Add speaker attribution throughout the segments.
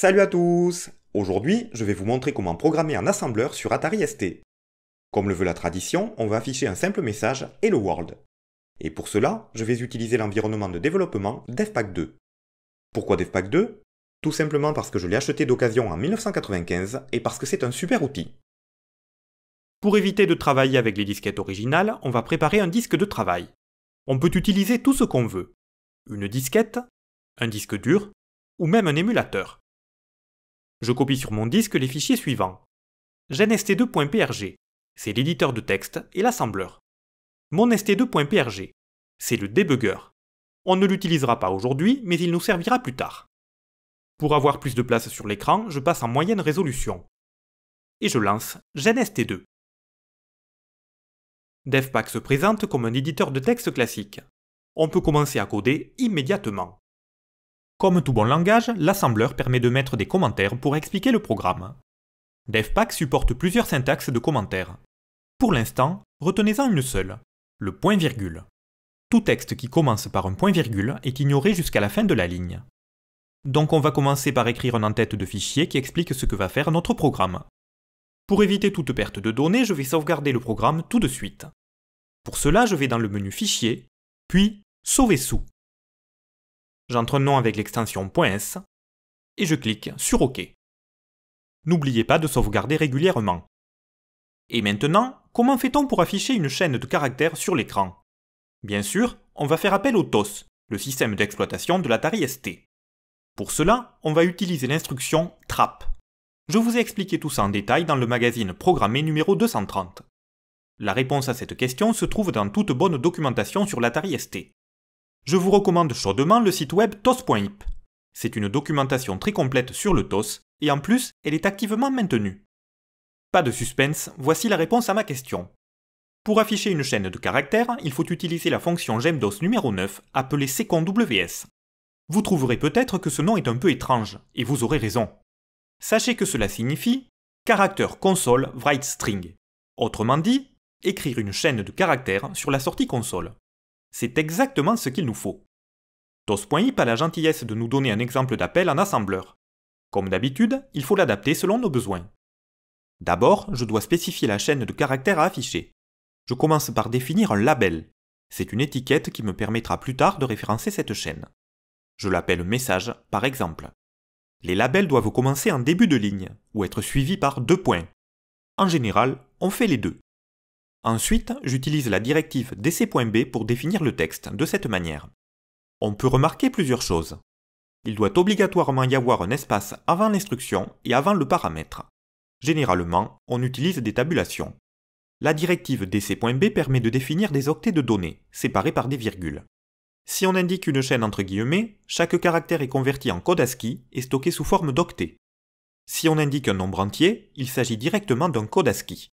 Speaker 1: Salut à tous Aujourd'hui, je vais vous montrer comment programmer un assembleur sur Atari ST. Comme le veut la tradition, on va afficher un simple message Hello World. Et pour cela, je vais utiliser l'environnement de développement DevPack 2. Pourquoi DevPack 2 Tout simplement parce que je l'ai acheté d'occasion en 1995 et parce que c'est un super outil. Pour éviter de travailler avec les disquettes originales, on va préparer un disque de travail. On peut utiliser tout ce qu'on veut. Une disquette, un disque dur, ou même un émulateur. Je copie sur mon disque les fichiers suivants. genst2.prg, c'est l'éditeur de texte et l'assembleur. Mon st2.prg, c'est le debugger. On ne l'utilisera pas aujourd'hui, mais il nous servira plus tard. Pour avoir plus de place sur l'écran, je passe en moyenne résolution. Et je lance genst2. DevPack se présente comme un éditeur de texte classique. On peut commencer à coder immédiatement. Comme tout bon langage, l'assembleur permet de mettre des commentaires pour expliquer le programme. DevPack supporte plusieurs syntaxes de commentaires. Pour l'instant, retenez-en une seule, le point-virgule. Tout texte qui commence par un point-virgule est ignoré jusqu'à la fin de la ligne. Donc on va commencer par écrire un en-tête de fichier qui explique ce que va faire notre programme. Pour éviter toute perte de données, je vais sauvegarder le programme tout de suite. Pour cela, je vais dans le menu Fichier, puis Sauver sous j'entre un nom avec l'extension .s et je clique sur OK. N'oubliez pas de sauvegarder régulièrement. Et maintenant, comment fait-on pour afficher une chaîne de caractères sur l'écran? Bien sûr, on va faire appel au TOS, le système d'exploitation de l'Atari ST. Pour cela, on va utiliser l'instruction TRAP. Je vous ai expliqué tout ça en détail dans le magazine Programmé numéro 230. La réponse à cette question se trouve dans toute bonne documentation sur l'Atari ST. Je vous recommande chaudement le site web tos.ip. C'est une documentation très complète sur le TOS, et en plus, elle est activement maintenue. Pas de suspense, voici la réponse à ma question. Pour afficher une chaîne de caractères, il faut utiliser la fonction gemdos numéro 9, appelée secondws. Vous trouverez peut-être que ce nom est un peu étrange, et vous aurez raison. Sachez que cela signifie caractère console write string. Autrement dit, écrire une chaîne de caractères sur la sortie console. C'est exactement ce qu'il nous faut. TOS.ip a la gentillesse de nous donner un exemple d'appel en assembleur. Comme d'habitude, il faut l'adapter selon nos besoins. D'abord, je dois spécifier la chaîne de caractères à afficher. Je commence par définir un label. C'est une étiquette qui me permettra plus tard de référencer cette chaîne. Je l'appelle message, par exemple. Les labels doivent commencer en début de ligne, ou être suivis par deux points. En général, on fait les deux. Ensuite, j'utilise la directive dc.b pour définir le texte de cette manière. On peut remarquer plusieurs choses. Il doit obligatoirement y avoir un espace avant l'instruction et avant le paramètre. Généralement, on utilise des tabulations. La directive dc.b permet de définir des octets de données, séparés par des virgules. Si on indique une chaîne entre guillemets, chaque caractère est converti en code ASCII et stocké sous forme d'octet. Si on indique un nombre entier, il s'agit directement d'un code ASCII.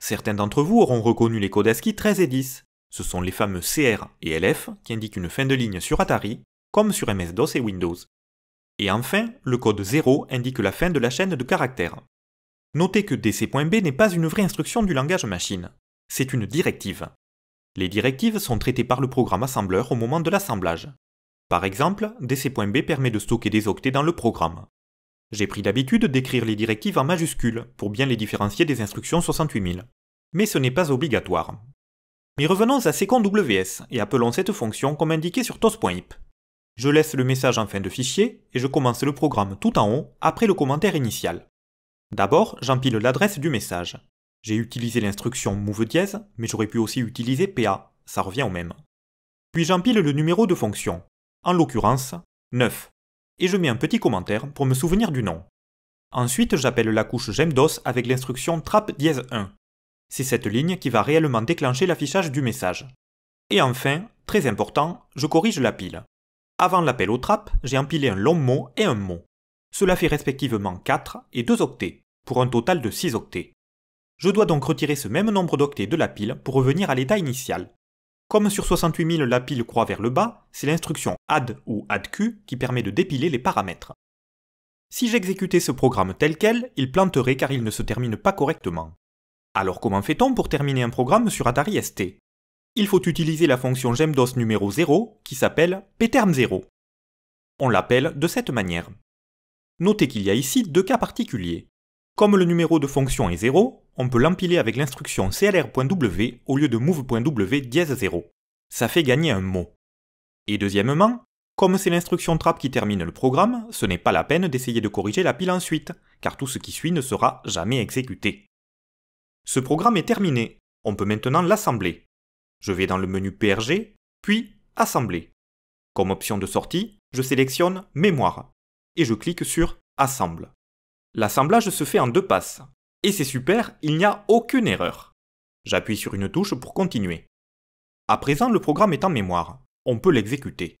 Speaker 1: Certains d'entre vous auront reconnu les codes ASCII 13 et 10. Ce sont les fameux CR et LF qui indiquent une fin de ligne sur Atari, comme sur MS-DOS et Windows. Et enfin, le code 0 indique la fin de la chaîne de caractères. Notez que DC.B n'est pas une vraie instruction du langage machine, c'est une directive. Les directives sont traitées par le programme assembleur au moment de l'assemblage. Par exemple, DC.B permet de stocker des octets dans le programme. J'ai pris l'habitude d'écrire les directives en majuscules pour bien les différencier des instructions 68000. Mais ce n'est pas obligatoire. Mais revenons à secondws et appelons cette fonction comme indiqué sur tos.ip. Je laisse le message en fin de fichier et je commence le programme tout en haut après le commentaire initial. D'abord, j'empile l'adresse du message. J'ai utilisé l'instruction move dièse, mais j'aurais pu aussi utiliser PA, ça revient au même. Puis j'empile le numéro de fonction, en l'occurrence 9, et je mets un petit commentaire pour me souvenir du nom. Ensuite, j'appelle la couche gemdos avec l'instruction trap 1. C'est cette ligne qui va réellement déclencher l'affichage du message. Et enfin, très important, je corrige la pile. Avant l'appel au trap, j'ai empilé un long mot et un mot. Cela fait respectivement 4 et 2 octets, pour un total de 6 octets. Je dois donc retirer ce même nombre d'octets de la pile pour revenir à l'état initial. Comme sur 68000 la pile croît vers le bas, c'est l'instruction add ou addq qui permet de dépiler les paramètres. Si j'exécutais ce programme tel quel, il planterait car il ne se termine pas correctement. Alors comment fait-on pour terminer un programme sur Atari ST Il faut utiliser la fonction gemdos numéro 0 qui s'appelle pterm0. On l'appelle de cette manière. Notez qu'il y a ici deux cas particuliers. Comme le numéro de fonction est 0, on peut l'empiler avec l'instruction clr.w au lieu de move.w dièse 0. Ça fait gagner un mot. Et deuxièmement, comme c'est l'instruction trap qui termine le programme, ce n'est pas la peine d'essayer de corriger la pile ensuite, car tout ce qui suit ne sera jamais exécuté. Ce programme est terminé, on peut maintenant l'assembler. Je vais dans le menu PRG, puis Assembler. Comme option de sortie, je sélectionne Mémoire, et je clique sur Assemble. L'assemblage se fait en deux passes. Et c'est super, il n'y a aucune erreur. J'appuie sur une touche pour continuer. À présent, le programme est en mémoire. On peut l'exécuter.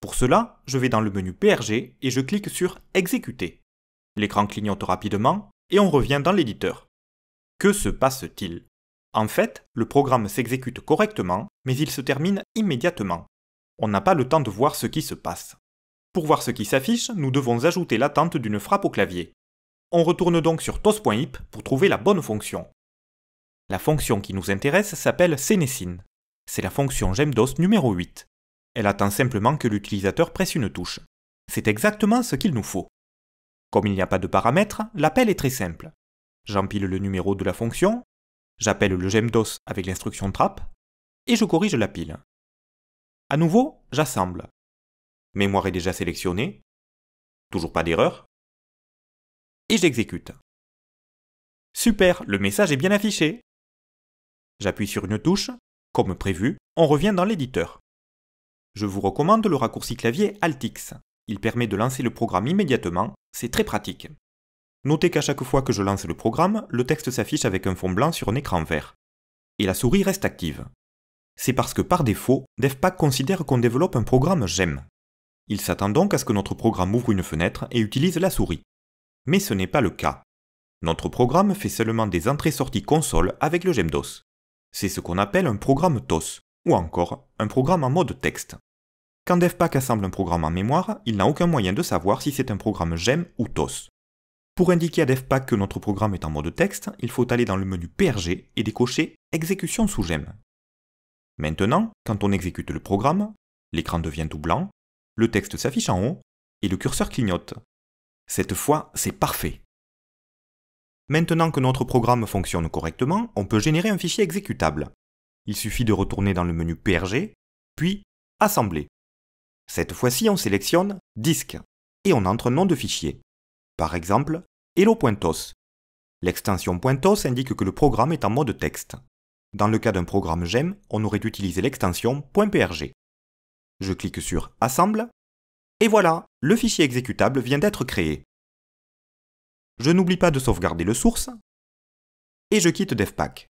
Speaker 1: Pour cela, je vais dans le menu PRG et je clique sur Exécuter. L'écran clignote rapidement et on revient dans l'éditeur. Que se passe-t-il? En fait, le programme s'exécute correctement, mais il se termine immédiatement. On n'a pas le temps de voir ce qui se passe. Pour voir ce qui s'affiche, nous devons ajouter l'attente d'une frappe au clavier. On retourne donc sur tos.ip pour trouver la bonne fonction. La fonction qui nous intéresse s'appelle Sénécine. C'est la fonction gemdos numéro 8. Elle attend simplement que l'utilisateur presse une touche. C'est exactement ce qu'il nous faut. Comme il n'y a pas de paramètres, l'appel est très simple. J'empile le numéro de la fonction, j'appelle le gemdos avec l'instruction trap, et je corrige la pile. À nouveau, j'assemble. Mémoire est déjà sélectionnée, toujours pas d'erreur, et j'exécute. Super, le message est bien affiché. J'appuie sur une touche, comme prévu, on revient dans l'éditeur. Je vous recommande le raccourci clavier Altix. Il permet de lancer le programme immédiatement, c'est très pratique. Notez qu'à chaque fois que je lance le programme, le texte s'affiche avec un fond blanc sur un écran vert. Et la souris reste active. C'est parce que par défaut, DevPack considère qu'on développe un programme GEM. Il s'attend donc à ce que notre programme ouvre une fenêtre et utilise la souris. Mais ce n'est pas le cas. Notre programme fait seulement des entrées-sorties console avec le GEMDOS. C'est ce qu'on appelle un programme TOS, ou encore un programme en mode texte. Quand DevPack assemble un programme en mémoire, il n'a aucun moyen de savoir si c'est un programme GEM ou TOS. Pour indiquer à DevPack que notre programme est en mode texte, il faut aller dans le menu PRG et décocher Exécution sous GEM. Maintenant, quand on exécute le programme, l'écran devient tout blanc, le texte s'affiche en haut et le curseur clignote. Cette fois, c'est parfait. Maintenant que notre programme fonctionne correctement, on peut générer un fichier exécutable. Il suffit de retourner dans le menu PRG, puis Assembler. Cette fois-ci, on sélectionne Disque et on entre un nom de fichier. Par exemple, hello.tos. L'extension .tos indique que le programme est en mode texte. Dans le cas d'un programme GEM, on aurait utilisé l'extension .prg. Je clique sur Assemble, et voilà, le fichier exécutable vient d'être créé. Je n'oublie pas de sauvegarder le source, et je quitte DevPack.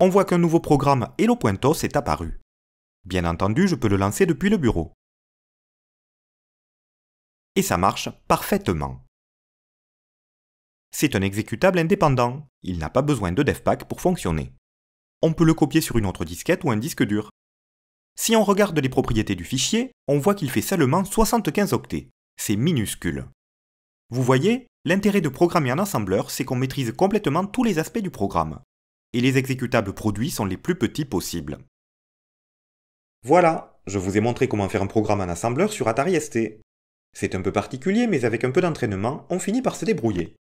Speaker 1: On voit qu'un nouveau programme Hello.tos est apparu. Bien entendu, je peux le lancer depuis le bureau. Et ça marche parfaitement. C'est un exécutable indépendant, il n'a pas besoin de DevPack pour fonctionner. On peut le copier sur une autre disquette ou un disque dur. Si on regarde les propriétés du fichier, on voit qu'il fait seulement 75 octets. C'est minuscule. Vous voyez, l'intérêt de programmer en assembleur, c'est qu'on maîtrise complètement tous les aspects du programme. Et les exécutables produits sont les plus petits possibles. Voilà, je vous ai montré comment faire un programme en assembleur sur Atari ST. C'est un peu particulier, mais avec un peu d'entraînement, on finit par se débrouiller.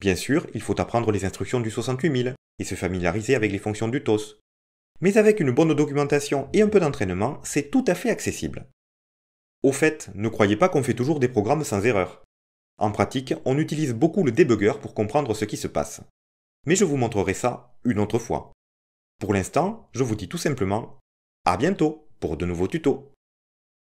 Speaker 1: Bien sûr, il faut apprendre les instructions du 68000 et se familiariser avec les fonctions du TOS. Mais avec une bonne documentation et un peu d'entraînement, c'est tout à fait accessible. Au fait, ne croyez pas qu'on fait toujours des programmes sans erreur. En pratique, on utilise beaucoup le debugger pour comprendre ce qui se passe. Mais je vous montrerai ça une autre fois. Pour l'instant, je vous dis tout simplement à bientôt pour de nouveaux tutos.